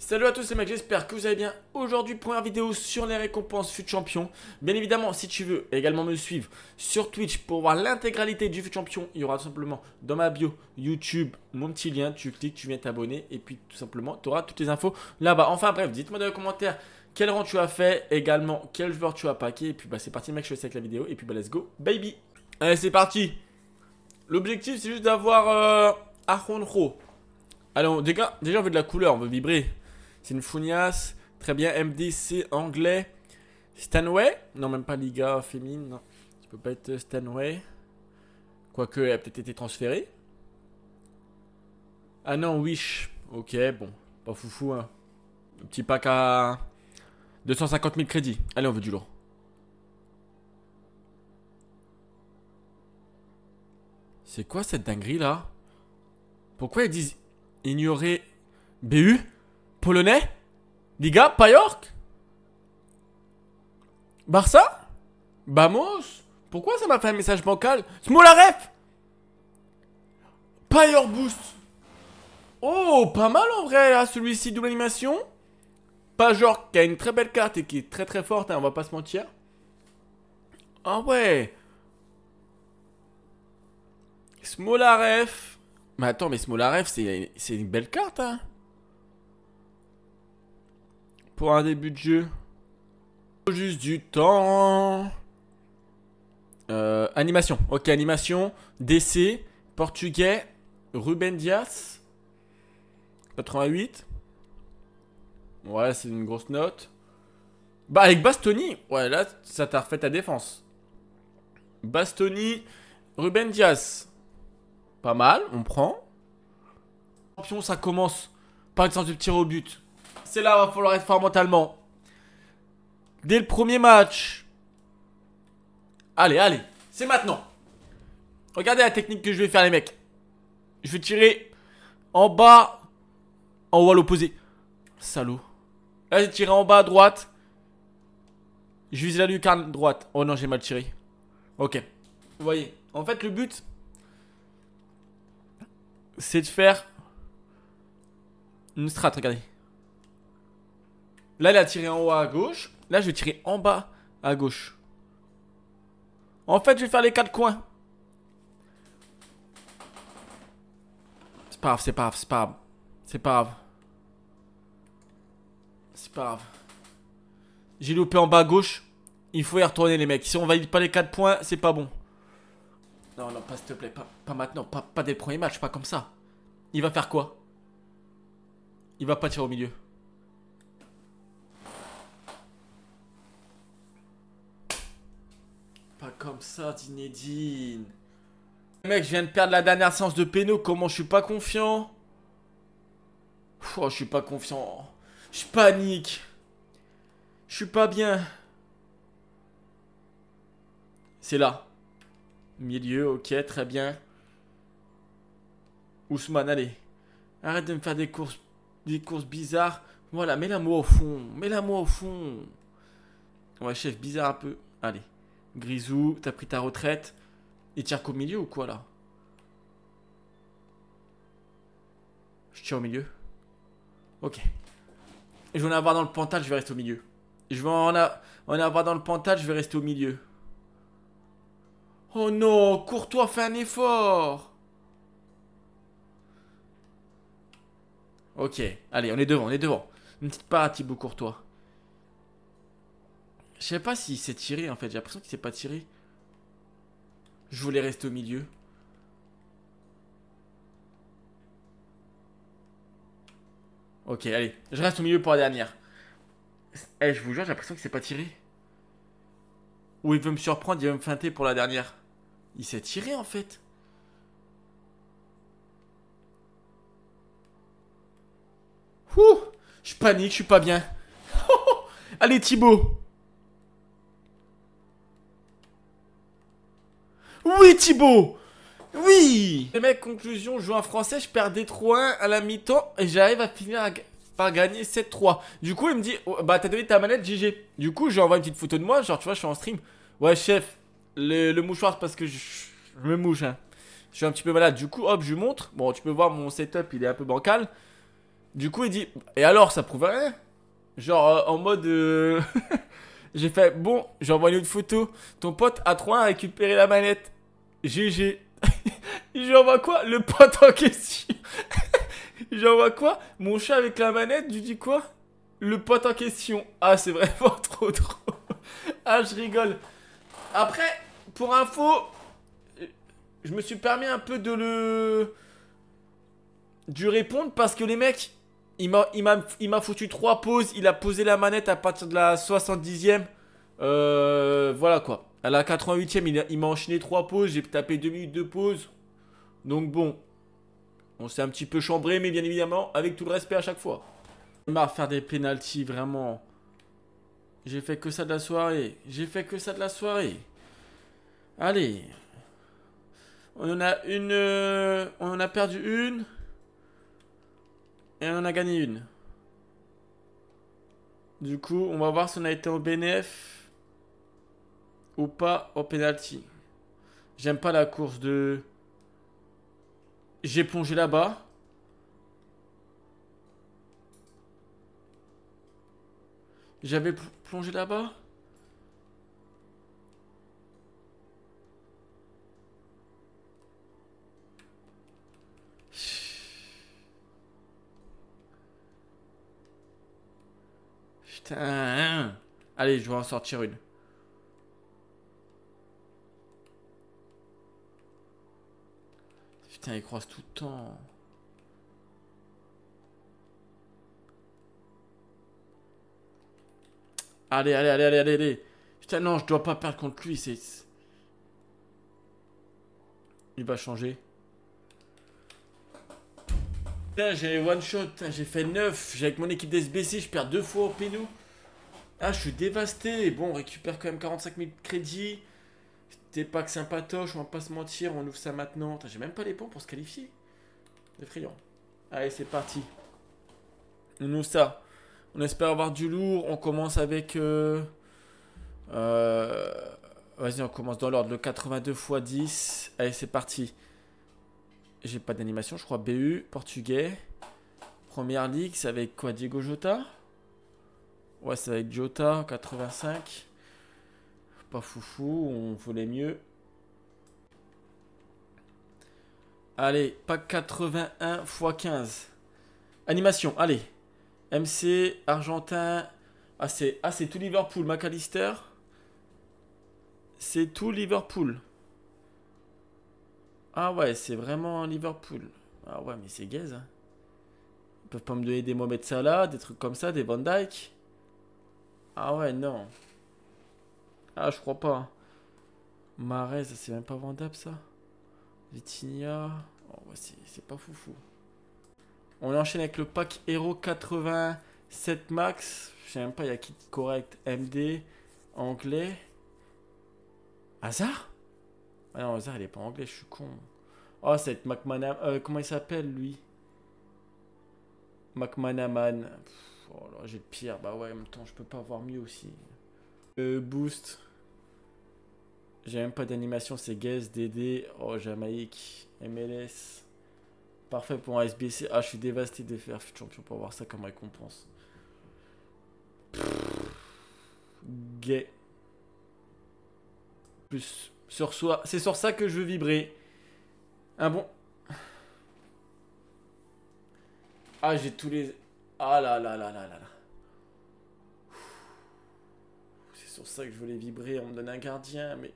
Salut à tous les mecs, j'espère que vous allez bien. Aujourd'hui, première vidéo sur les récompenses FUT Champion. Bien évidemment, si tu veux également me suivre sur Twitch pour voir l'intégralité du FUT Champion, il y aura tout simplement dans ma bio YouTube mon petit lien. Tu cliques, tu viens t'abonner et puis tout simplement, tu auras toutes les infos là-bas. Enfin bref, dites-moi dans les commentaires quel rang tu as fait, également quel joueur tu as packé. Et puis bah c'est parti mec, je fais avec la vidéo et puis bah let's go, baby. Allez, c'est parti. L'objectif c'est juste d'avoir euh, Aronro. Alors déjà, déjà on veut de la couleur, on veut vibrer. C'est une Funias. Très bien. MDC anglais. Stanway? Non, même pas Liga féminine. Non. Ça peut pas être Stanway. Quoique, elle a peut-être été transférée. Ah non, Wish. Ok, bon. Pas foufou, hein. Un petit pack à 250 000 crédits. Allez, on veut du lourd. C'est quoi cette dinguerie là Pourquoi ils disent ignorer BU Polonais? Liga? Payork Barça? Bamos? Pourquoi ça m'a fait un message bancal? Smolaref Payor Boost! Oh, pas mal en vrai, là, celui-ci, double animation. Pajork qui a une très belle carte et qui est très très forte, hein, on va pas se mentir. Ah ouais. Smolaref Mais attends, mais Smolaref, c'est une belle carte, hein pour un début de jeu. Juste du temps. Euh, animation. Ok, animation. DC. Portugais. Ruben Dias. 88. Ouais, c'est une grosse note. Bah, avec Bastoni. Ouais, là, ça t'a refait ta défense. Bastoni. Ruben Dias. Pas mal, on prend. Champion, ça commence par une sorte de tir au but c'est là, va falloir être fort mentalement. Dès le premier match. Allez, allez, c'est maintenant. Regardez la technique que je vais faire, les mecs. Je vais tirer en bas, en haut à l'opposé. Salaud. Là, j'ai tiré en bas à droite. Je vise la lucarne droite. Oh non, j'ai mal tiré. Ok. Vous voyez, en fait, le but, c'est de faire une strat, regardez. Là, il a tiré en haut à gauche. Là, je vais tirer en bas à gauche. En fait, je vais faire les quatre coins. C'est pas grave, c'est pas grave, c'est pas grave. C'est pas grave. J'ai loupé en bas à gauche. Il faut y retourner, les mecs. Si on valide pas les 4 points, c'est pas bon. Non, non, pas s'il te plaît. Pas, pas maintenant. Pas, pas dès le premier match. Pas comme ça. Il va faire quoi? Il va pas tirer au milieu. Comme ça, Zinedine. Mec, je viens de perdre la dernière séance de péno. Comment je suis pas confiant? Oh, je suis pas confiant. Je panique. Je suis pas bien. C'est là. Milieu, ok, très bien. Ousmane, allez. Arrête de me faire des courses, des courses bizarres. Voilà, mets-la moi au fond. Mets-la moi au fond. Ouais, chef, bizarre un peu. Allez. Grisou, t'as pris ta retraite. Il tire qu'au milieu ou quoi là? Je tire au milieu. Ok. Je vais en avoir dans le pantal, je vais rester au milieu. Je vais en, avoir dans le pantal, je vais rester au milieu. Oh non, Courtois fait un effort. Ok, allez, on est devant, on est devant. Une petite part à Thibaut Courtois. Je sais pas s'il s'est tiré en fait, j'ai l'impression qu'il s'est pas tiré. Je voulais rester au milieu. Ok, allez, je reste au milieu pour la dernière. Eh, je vous jure, j'ai l'impression qu'il s'est pas tiré. Ou il veut me surprendre, il veut me feinter pour la dernière. Il s'est tiré en fait. Ouh, je panique, je suis pas bien. allez Thibaut Oui, Thibaut Oui Les mecs, conclusion, je joue en français, je perds des 3-1 à la mi-temps et j'arrive à finir par gagner 7-3. Du coup, il me dit, oh, bah t'as donné ta manette GG. Du coup, je envoie une petite photo de moi, genre tu vois, je suis en stream. Ouais, chef, le, mouchoir, parce que je, me mouche, hein. Je suis un petit peu malade. Du coup, hop, je lui montre. Bon, tu peux voir mon setup, il est un peu bancal. Du coup, il dit Et alors, ça prouve rien? Genre, euh, en mode. euh, J'ai fait Bon, j'ai envoyé une photo. Ton pote A3 a récupéré la manette. GG. J'envoie quoi? Le pote en question. J'envoie quoi? Mon chat avec la manette, tu dis quoi? Le pote en question. Ah, c'est vraiment trop drôle. Ah, je rigole. Après, pour info, je me suis permis un peu de le. du répondre parce que les mecs, il m'a foutu trois pauses. Il a posé la manette à partir de la 70e. Euh, voilà quoi. À la 88e, il, il m'a enchaîné trois pauses. J'ai tapé deux minutes de pause. Donc bon, on s'est un petit peu chambré, mais bien évidemment, avec tout le respect à chaque fois. De faire des pénalties, vraiment. J'ai fait que ça de la soirée. J'ai fait que ça de la soirée. Allez. On en a une. euh, on en a perdu une. Et on en a gagné une. Du coup, on va voir si on a été au BNF ou pas au penalty. J'aime pas la course de. J'ai plongé là-bas. J'avais pl- plongé là-bas Putain. Allez, je vais en sortir une. Putain, il croise tout le temps. Allez, allez, allez, allez, allez. Putain, non, je dois pas perdre contre lui, c'est... Il va changer. Putain, j'ai one shot, j'ai fait 9. J'ai avec mon équipe d'SBC, je perds deux fois au pénou. Ah, je suis dévasté. Bon, on récupère quand même 45 000 crédits. C'était pas que sympatoche, on va pas se mentir, on ouvre ça maintenant. J'ai même pas les points pour se qualifier. Effrayant. Allez, c'est parti. On ouvre ça. On espère avoir du lourd. On commence avec. euh, euh, Vas-y, on commence dans l'ordre. Le 82 x 10. Allez, c'est parti. J'ai pas d'animation, je crois. BU, portugais. Première ligue, c'est avec quoi Diego Jota? Ouais, c'est avec Jota, 85. Pas foufou, on voulait mieux. Allez, pack 81 x 15. Animation, allez. MC, Argentin. Ah, c'est ah, c'est tout Liverpool, McAllister. C'est tout Liverpool. Ah ouais, c'est vraiment Liverpool. Ah ouais, mais c'est gaze. Hein. Ils peuvent pas me donner des Mohamed Salah, des trucs comme ça, des Van Dyke. Ah ouais, non. Ah, je crois pas. Marais, ça c'est même pas vendable ça. Vitinha. Oh, c'est pas foufou. On enchaîne avec le pack Hero 87 Max. Je sais même pas, il y a qui correct. MD. Anglais. Hazard? Ah non, Hazard il est pas anglais, je suis con. Oh, c'est McManaman. Euh, comment il s'appelle lui? McManaman. Oh là, j'ai le pire. Bah ouais, en même temps, je peux pas avoir mieux aussi. Euh, boost. J'ai même pas d'animation, c'est Guess, DD. Oh, Jamaïque. MLS. Parfait pour un SBC. Ah, je suis dévasté de faire champion pour avoir ça comme récompense. Gay. Plus sur soi. C'est sur ça que je veux vibrer. Un bon. Ah, j'ai tous les. Ah là là là là là là. C'est sur ça que je voulais vibrer. On me donne un gardien, mais.